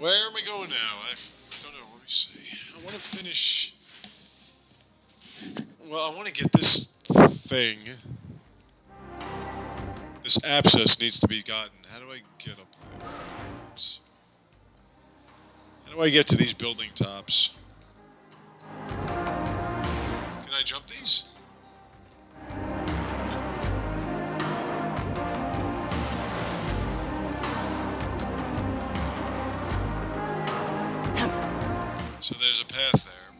Where am I going now? I don't know. Let me see. I want to finish. Well, I want to get this thing. This abscess needs to be gotten. How do I get up there? How do I get to these building tops? Can I jump these? So there's a path there,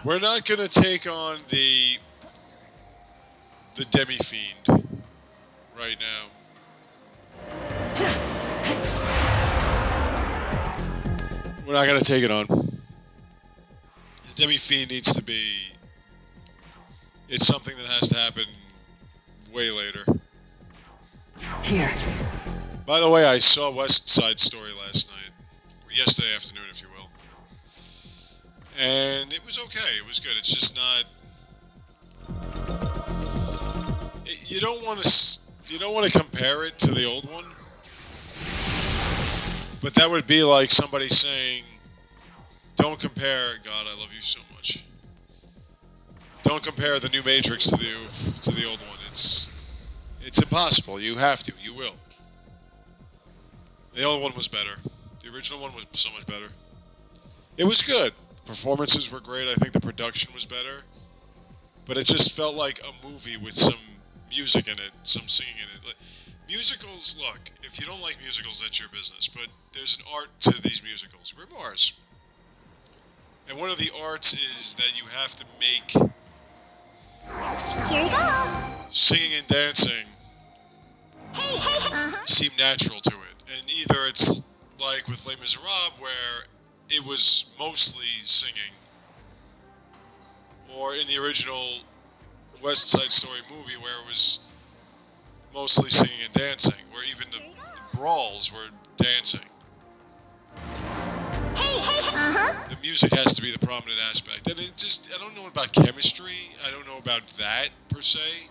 but we're not gonna take on the the demi fiend right now. We're not gonna take it on. The demi fiend needs to be. It's something that has to happen way later. Here. By the way, I saw West Side Story last night, or yesterday afternoon, if you will, and it was okay. It was good. It's just not. it- you don't want to. You don't want to compare it to the old one, but that would be like somebody saying, "Don't compare." God, I love you so much. Don't compare the new Matrix to the to the old one. It's it's impossible. You have to. You will. The old one was better. The original one was so much better. It was good. Performances were great. I think the production was better. But it just felt like a movie with some music in it, some singing in it. Like, musicals, look, if you don't like musicals, that's your business. But there's an art to these musicals. We're Mars. And one of the arts is that you have to make Here you go. singing and dancing Hey, hey, hey. Uh-huh. seem natural to it. And either it's like with Les Miserables, where it was mostly singing, or in the original West Side Story movie, where it was mostly singing and dancing, where even the, the brawls were dancing. Hey, hey, hey. Uh-huh. The music has to be the prominent aspect. And it just, I don't know about chemistry, I don't know about that per se,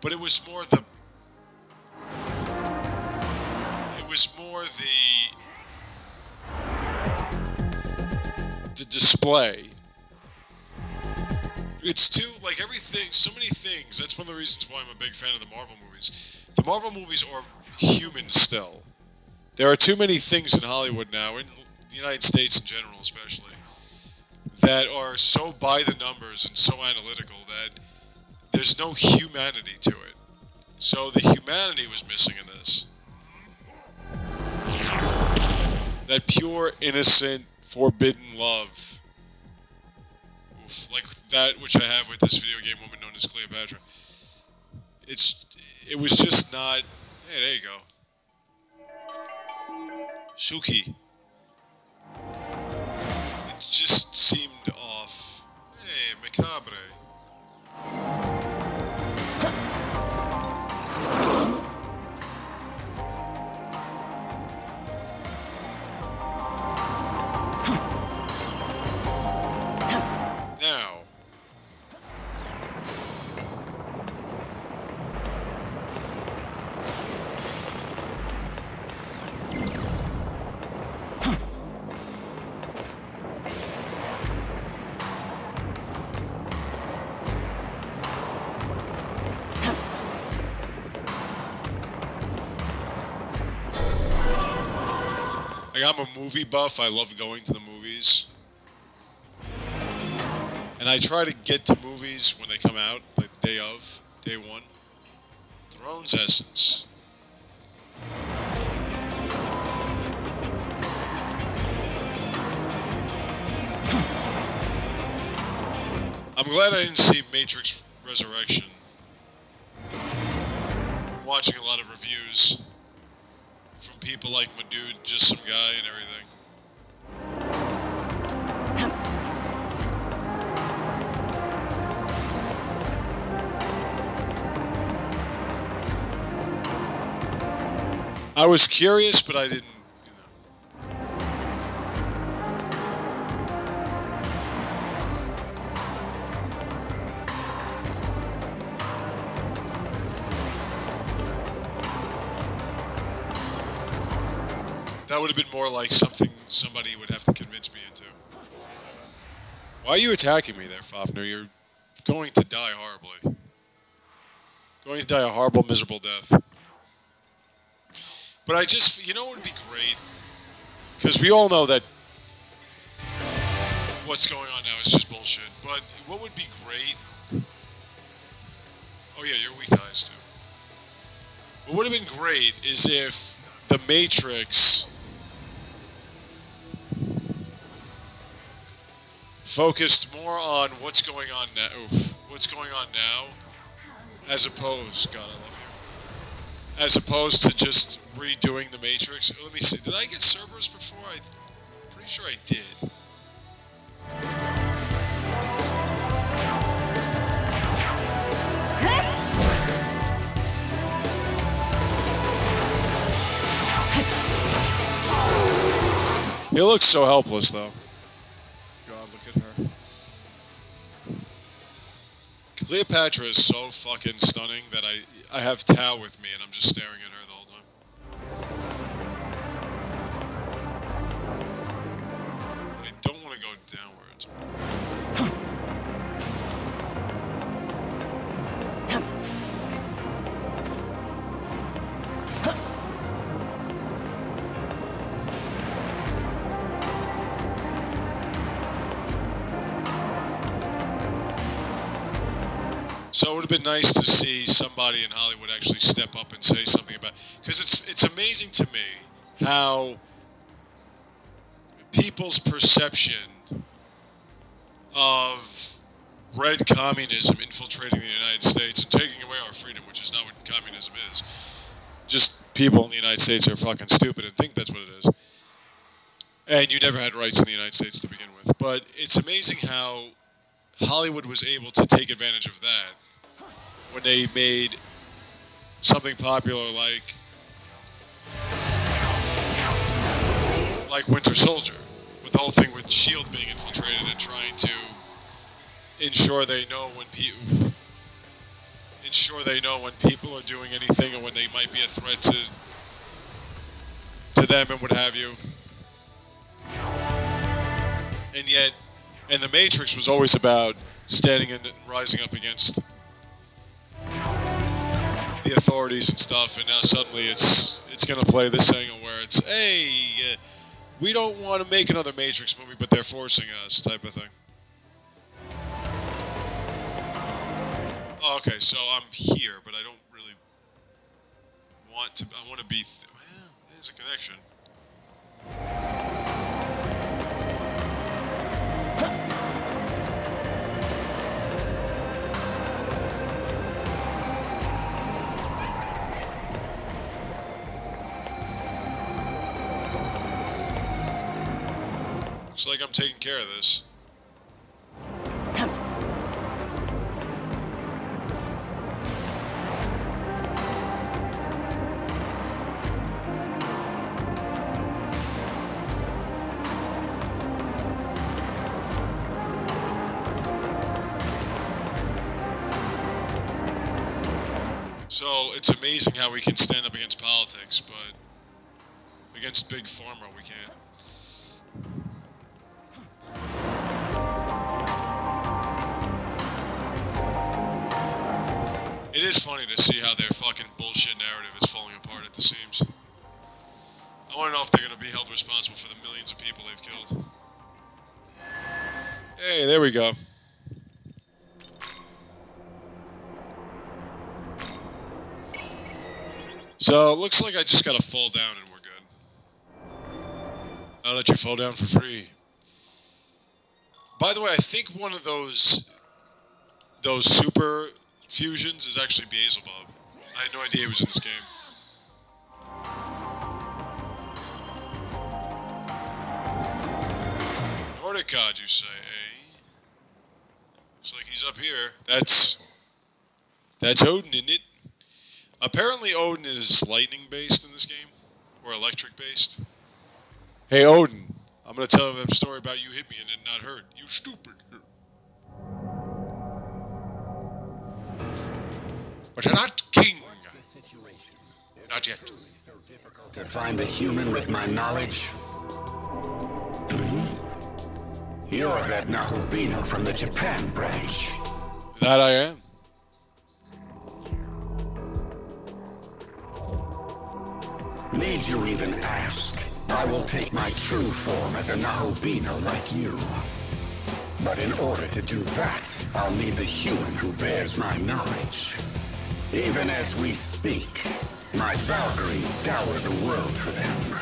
but it was more the it was more the the display. It's too like everything, so many things. That's one of the reasons why I'm a big fan of the Marvel movies. The Marvel movies are human still. There are too many things in Hollywood now, in the United States in general, especially, that are so by the numbers and so analytical that there's no humanity to it. So the humanity was missing in this. That pure, innocent, forbidden love. Like that which I have with this video game woman known as Cleopatra. It's it was just not hey, there you go. Suki. Seemed off. Hey, macabre. Movie buff. I love going to the movies. And I try to get to movies when they come out, like day of, day one. Thrones Essence. I'm glad I didn't see Matrix Resurrection. I'm watching a lot of reviews from people like my dude, just some guy and everything. I was curious, but I didn't. That would have been more like something somebody would have to convince me into. Why are you attacking me there, Fafnir? You're going to die horribly. Going to die a horrible, miserable death. But I just, you know, what would be great because we all know that what's going on now is just bullshit. But what would be great? Oh yeah, you're weak ties too. What would have been great is if the Matrix focused more on what's going on now, what's going on now, as opposed, God, I love you, as opposed to just redoing the Matrix. Let me see. Did I get Cerberus before? I'm pretty sure I did. He looks so helpless, though. God, look at her. Cleopatra is so fucking stunning that I I have Tao with me and I'm just staring at her the whole time. I don't want to go downwards. So it would have been nice to see somebody in Hollywood actually step up and say something about because it's it's amazing to me how people's perception of red communism infiltrating the United States and taking away our freedom, which is not what communism is. Just people in the United States are fucking stupid and think that's what it is. And you never had rights in the United States to begin with. But it's amazing how Hollywood was able to take advantage of that when they made something popular like like Winter Soldier, with the whole thing with Shield being infiltrated and trying to ensure they know when people ensure they know when people are doing anything or when they might be a threat to to them and what have you. And yet, and the Matrix was always about standing and rising up against the authorities and stuff, and now suddenly it's it's gonna play this angle where it's hey, uh, we don't want to make another Matrix movie, but they're forcing us, type of thing. Okay, so I'm here, but I don't really want to. I want to be. Well, there's a connection. Looks like I'm taking care of this. So it's amazing how we can stand up against politics, but against big pharma we can't. It is funny to see how their fucking bullshit narrative is falling apart at the seams. I want to know if they're going to be held responsible for the millions of people they've killed. Hey, there we go. So it looks like I just got to fall down and we're good. I'll let you fall down for free. By the way, I think one of those those super fusions is actually Beelzebub. I had no idea he was in this game. Nordicod, you say, eh? Looks like he's up here. That's that's Odin, isn't it? Apparently, Odin is lightning based in this game, or electric based. Hey, Odin, I'm gonna tell them a story about you hit me and it not hurt. You stupid. But you're not king. Not Not yet. To find a human with my knowledge? Hmm? You're that Nahobino from the Japan branch. That I am. Need you even ask? I will take my true form as a Nahobino like you. But in order to do that, I'll need the human who bears my knowledge. Even as we speak, my Valkyries scour the world for them.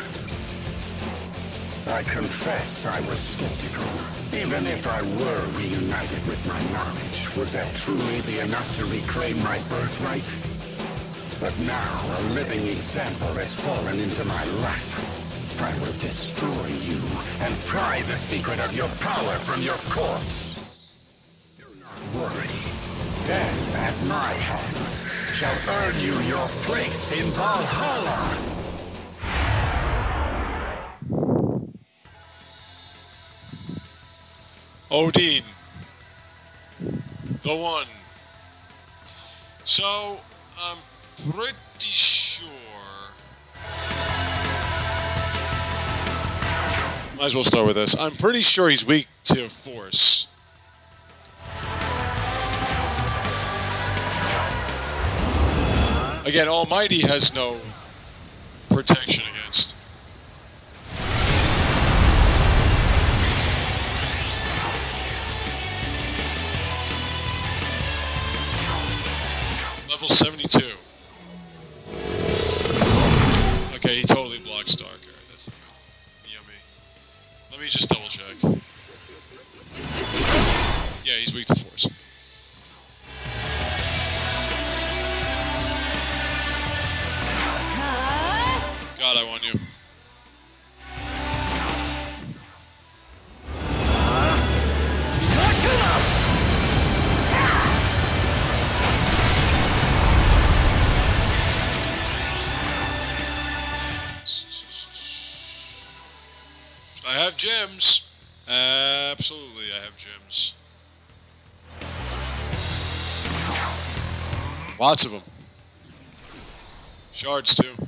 I confess I was skeptical. Even if I were reunited with my knowledge, would that truly be enough to reclaim my birthright? But now a living example has fallen into my lap. I will destroy you and pry the secret of your power from your corpse. Do not worry. Death at my hands shall earn you your place in Valhalla. Odin. The one. So, I'm pretty sure. Might as well start with this. I'm pretty sure he's weak to force. Again, Almighty has no protection against. Level 72. Okay, he totally blocks Dark. That's not. Yummy. Let me just double check. Yeah, he's weak to force. God, I want you. I have gems. Absolutely, I have gems. Lots of them. Shards, too.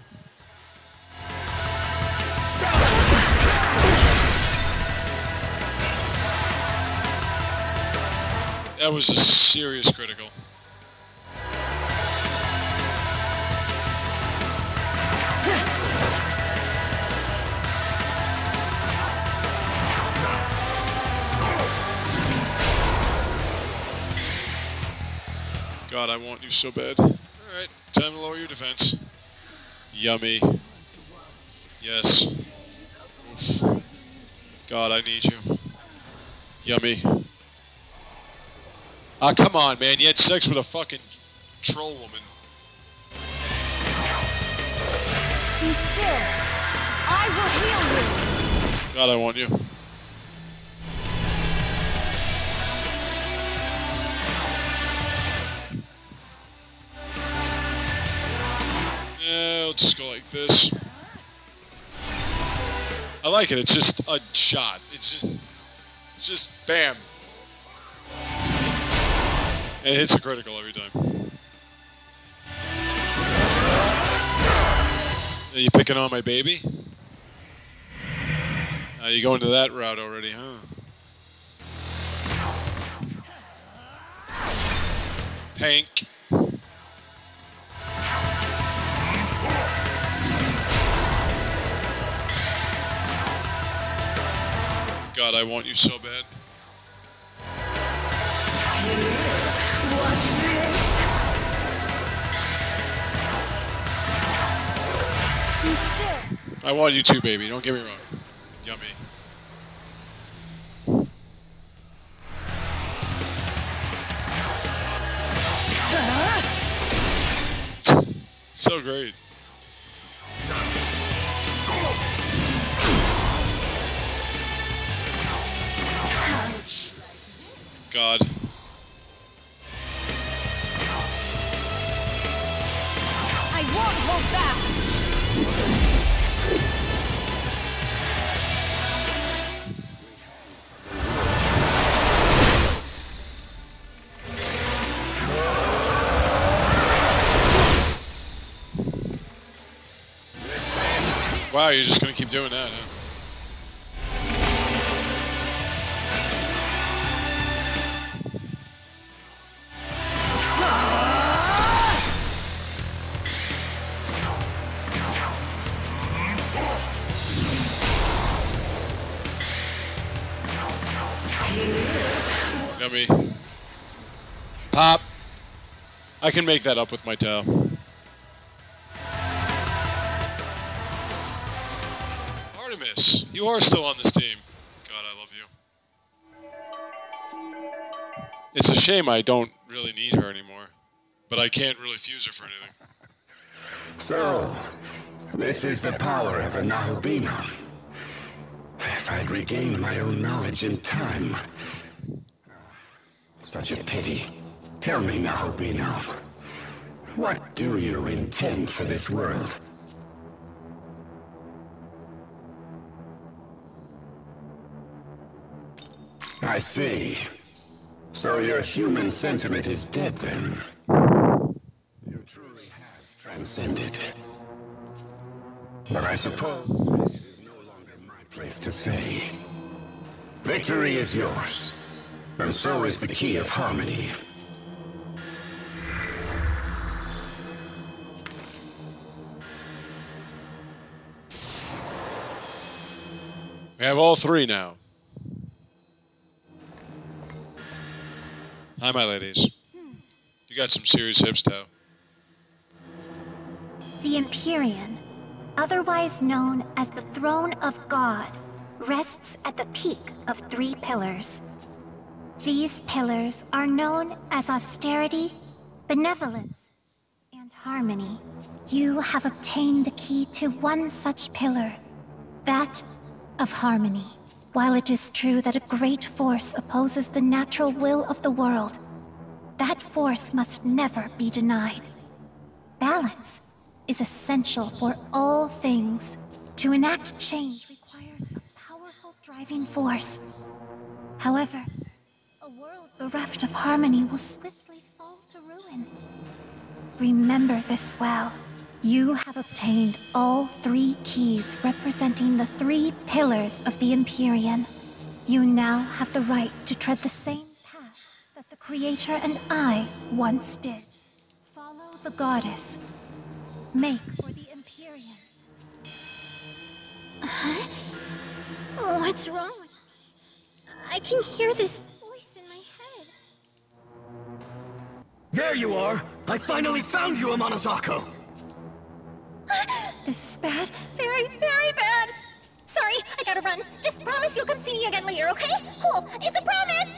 That was a serious critical. God, I want you so bad. Alright, time to lower your defense. Yummy. Yes. Oof. God, I need you. Yummy. Ah, come on, man. You had sex with a fucking troll woman. Be still. I will heal you. God, I want you. Yeah, let's just go like this. I like it. It's just a shot. It's just, it's just bam. It hits a critical every time. Are you picking on my baby? Are you going to that route already, huh? Pink. God, I want you so bad. I want you too, baby. Don't get me wrong. Yummy. So great. God. I won't hold back. Wow, you're just gonna keep doing that, huh? Pop. I can make that up with my tail. Artemis, you are still on this team. God, I love you. It's a shame I don't really need her anymore, but I can't really fuse her for anything. So, this is the power of a Nahobino. If I'd regained my own knowledge in time. Such a pity. Tell me, Nahobino. What do you intend for this world? I see. So your human sentiment is dead then? You truly have transcended. But I suppose this is no longer my place to say. Victory is yours, and so is the key of harmony. We have all three now. Hi, my ladies. You got some serious hips, Tao. The Empyrean, otherwise known as the Throne of God, rests at the peak of three pillars. These pillars are known as austerity, benevolence, and harmony. You have obtained the key to one such pillar, that of harmony. While it is true that a great force opposes the natural will of the world, that force must never be denied. Balance is essential for all things. To enact change requires a powerful driving force. However, a world bereft of harmony will swiftly fall to ruin. Remember this well. You have obtained all three keys representing the three pillars of the Empyrean. You now have the right to tread the same path that the Creator and I once did. Follow the goddess. Make for the Empyrean. What's wrong with me? I can hear this voice in my head. There you are! I finally found you, Amanozako! This is bad. Very, very bad. Sorry, I gotta run. Just promise you'll come see me again later, okay? Cool. It's a promise.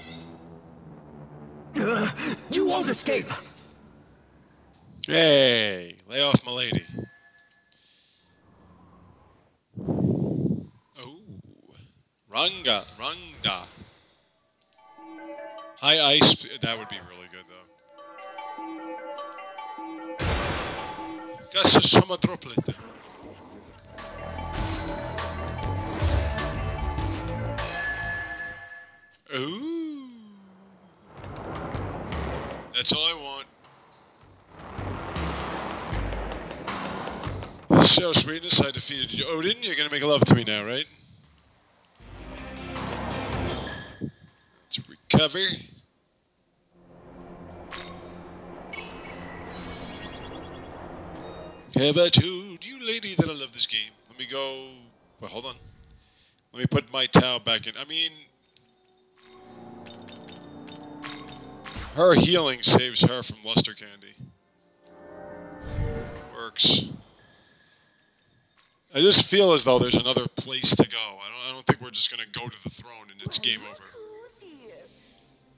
Uh, you won't escape! Hey, lay off my lady. Oh, Ranga, Rangda. High ice, that would be really good though. Kanske samma dropp Ooh. That's all I want. Show sweetness, I defeated Odin. Oh, You're gonna make love to me now, right? To recover. Have I told you, lady, that I love this game? Let me go. Well, hold on. Let me put my towel back in. I mean, her healing saves her from luster candy. Works. I just feel as though there's another place to go. I don't, I don't think we're just going to go to the throne and it's game over.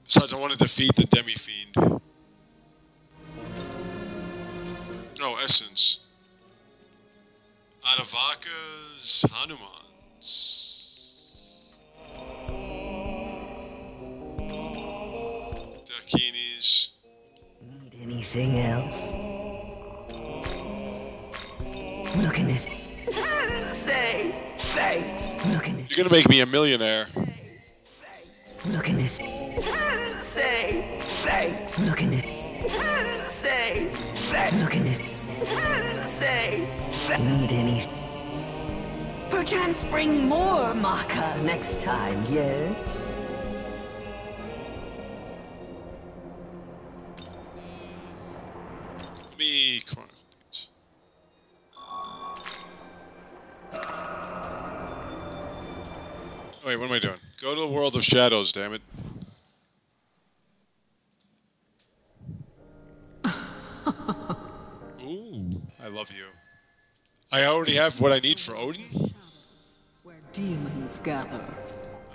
Besides, I want to defeat the Demi Fiend. Oh, Essence. Atavaka's Hanumans. Dakinis. Need anything else? Looking to say thanks. Looking to You're going to make me a millionaire. looking to say thanks. Looking to say thanks. Looking to say thanks. need any Perchance bring more macca next time, yes? World of shadows, damn it. Ooh, I love you. I already have what I need for Odin. Where demons gather.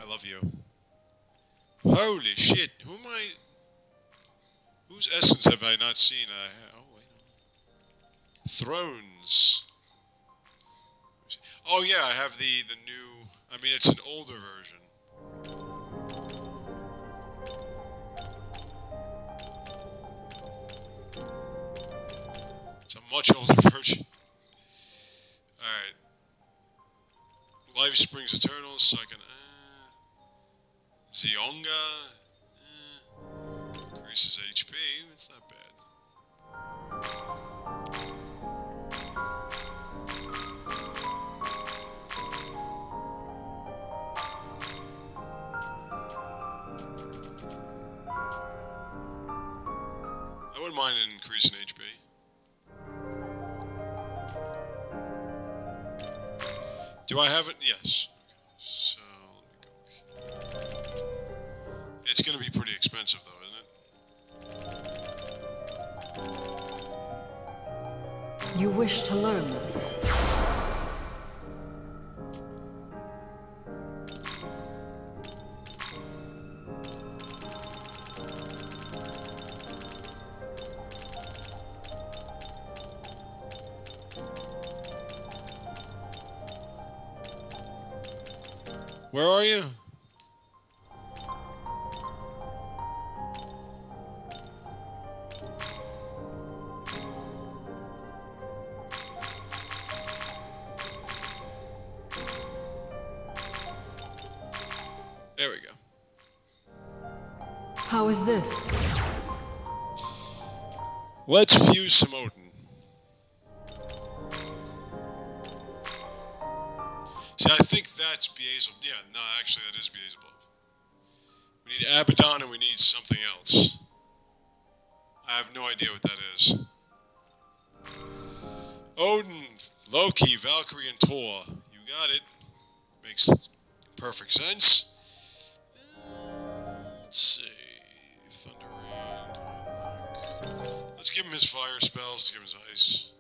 I love you. Holy shit! Who am I? Whose essence have I not seen? I, oh wait. Thrones. Oh yeah, I have the the new. I mean, it's an older version. It's a much older version. All right. Life Springs Eternal, second. Uh, Zionga. Uh, increases HP. It's not bad. Increase in HP. Do I have it? Yes. So let me go. It's going to be pretty expensive, though, isn't it? You wish to learn Where are you? There we go. How is this? Let's fuse some Odin. Yeah, no, actually, that is Beelzebub. We need Abaddon and we need something else. I have no idea what that is. Odin, Loki, Valkyrie, and Thor. You got it. Makes perfect sense. Let's see. Thunder Rain. Let's give him his fire spells. Give him his ice.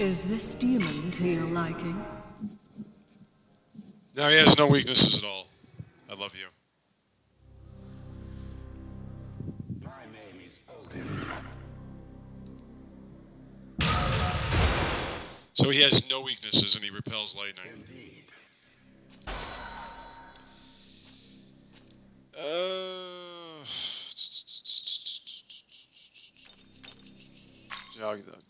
Is this demon to your liking? No, he has no weaknesses at all. I love you. My name is Odin. So he has no weaknesses and he repels lightning. Indeed. Uh, yeah, I'll,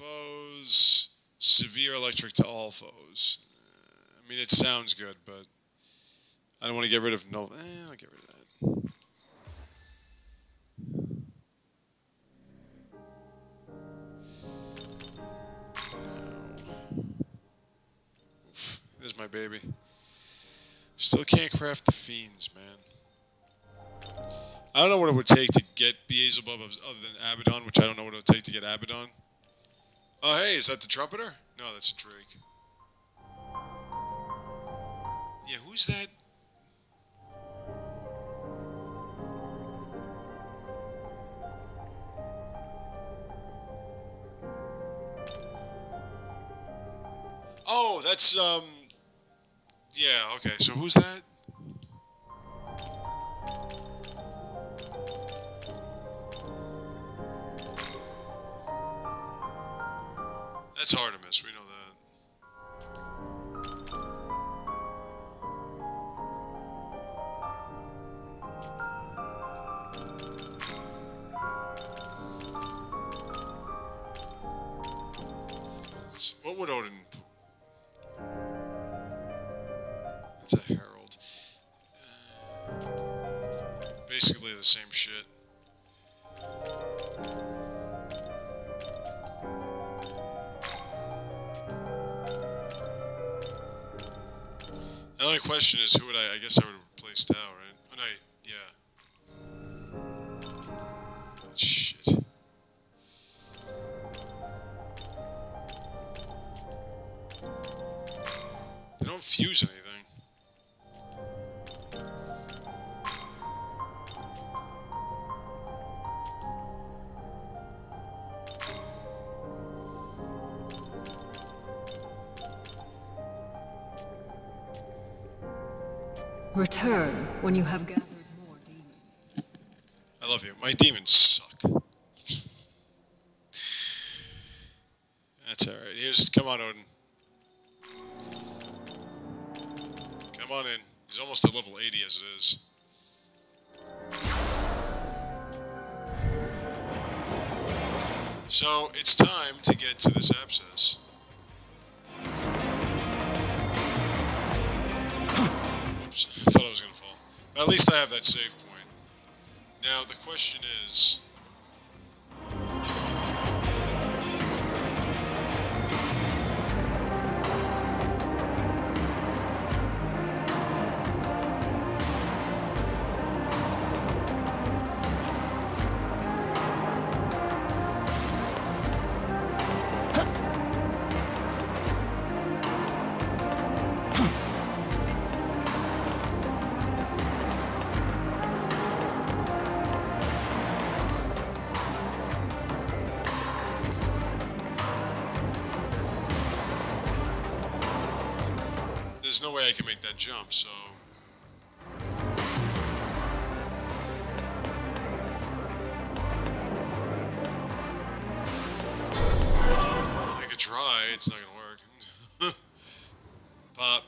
foes, severe electric to all foes. I mean, it sounds good, but I don't want to get rid of no. Eh, I'll get rid of that. There's my baby. Still can't craft the fiends, man. I don't know what it would take to get Beelzebub other than Abaddon, which I don't know what it would take to get Abaddon. Oh, hey, is that the trumpeter? No, that's a Drake. Yeah, who's that? Oh, that's um. Yeah. Okay. So who's that? That's hard to miss, we know that. What would Odin... It's a herald. Uh, basically the same shit. The only question is who would I? I guess I would replace Tao, right? Oh no, yeah. Shit. They don't fuse anything. When you have gathered more demons. I love you. My demons suck. That's alright. Here's come on, Odin. Come on in. He's almost at level 80 as it is. So it's time to get to this abscess. At least I have that save point. Now the question is jump, so I could try, it's not gonna work. Pop.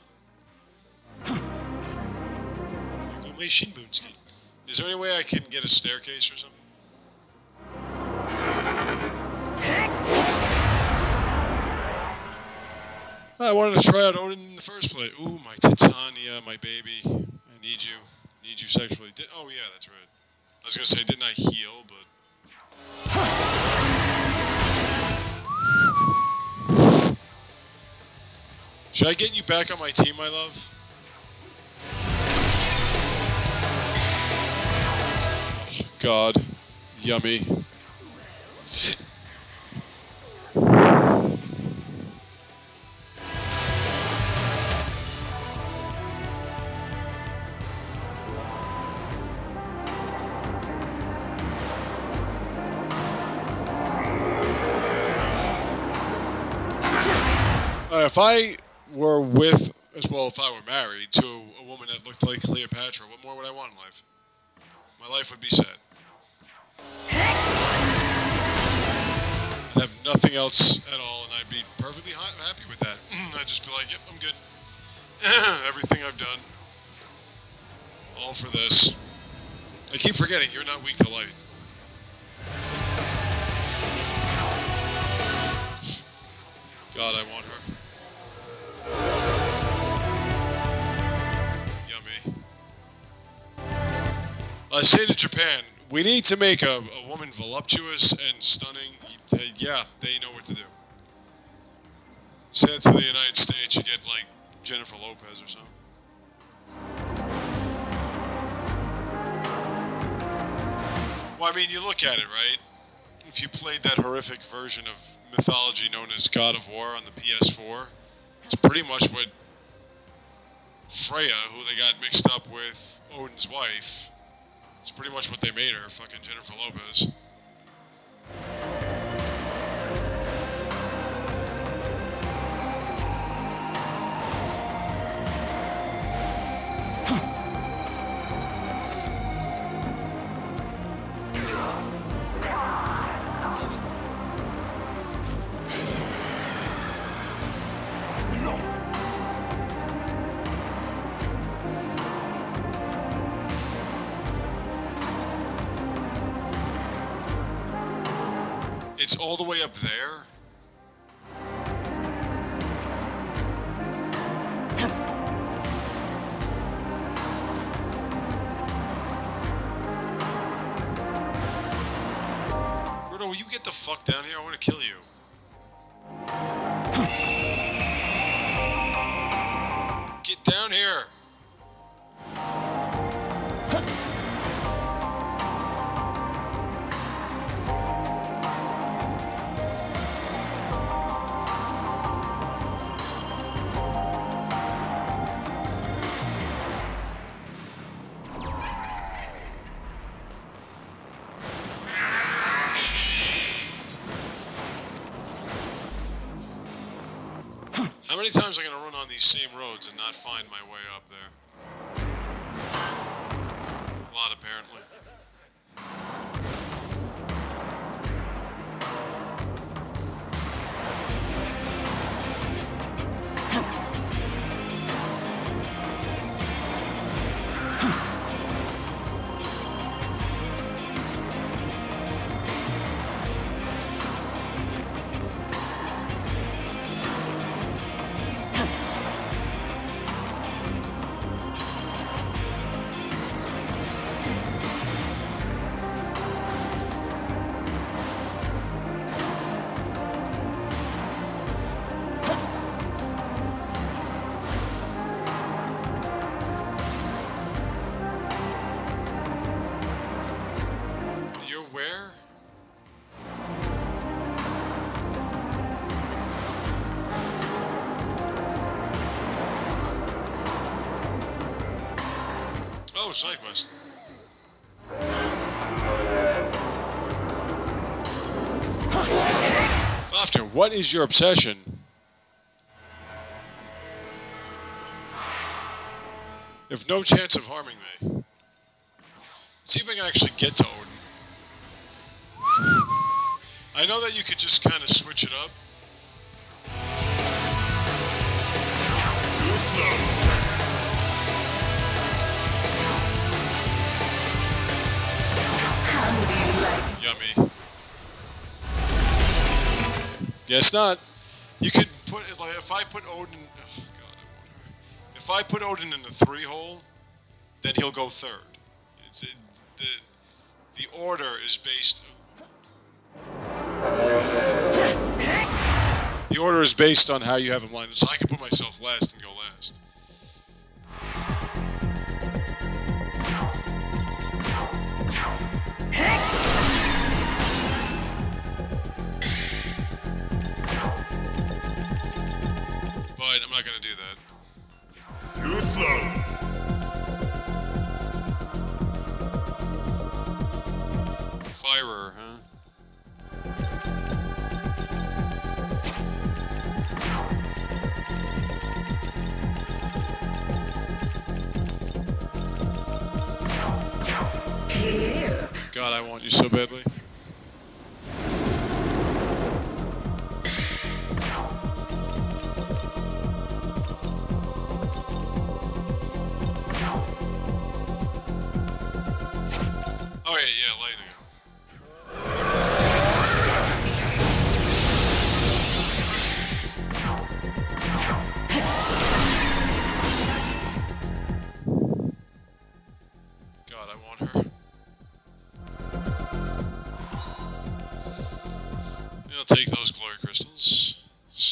Is there any way I can get a staircase or something? I wanted to try out Odin in the first place. Ooh, my Titania, my baby. I need you. Need you sexually. Did, oh, yeah, that's right. I was going to say, didn't I heal, but. Should I get you back on my team, my love? God. Yummy. If I were with, as well, if I were married to a woman that looked like Cleopatra, what more would I want in life? My life would be sad. I'd have nothing else at all, and I'd be perfectly happy with that. I'd just be like, yep, I'm good. Everything I've done, all for this. I keep forgetting you're not weak to light. God, I want her. I say to Japan, we need to make a, a woman voluptuous and stunning. Uh, Yeah, they know what to do. Say that to the United States, you get like Jennifer Lopez or something. Well, I mean, you look at it, right? If you played that horrific version of mythology known as God of War on the PS4, it's pretty much what Freya, who they got mixed up with Odin's wife, it's pretty much what they made her, fucking Jennifer Lopez. It's all the way up there. Many times am I gonna run on these same roads and not find my way up there? A lot, apparently. Oh, quest. Fafnir, what is your obsession? If no chance of harming me. See if I can actually get to Odin. I know that you could just kind of switch it up. Yummy. Guess not. You could put like if I put Odin. Oh God, I. If I put Odin in the three hole, then he'll go third. It, the the order is based. The order is based on how you have him lined. So I can put myself last and go last.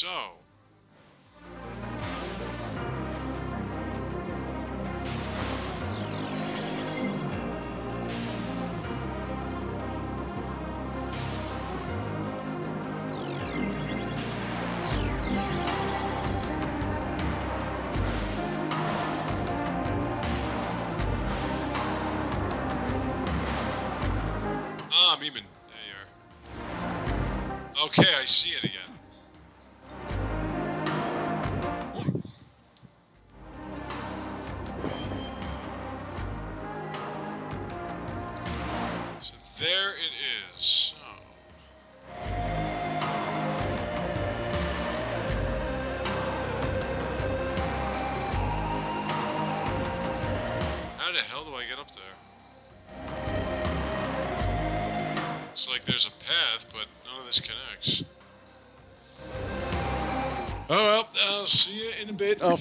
So. Ah. Okay, I see it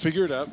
figure it out.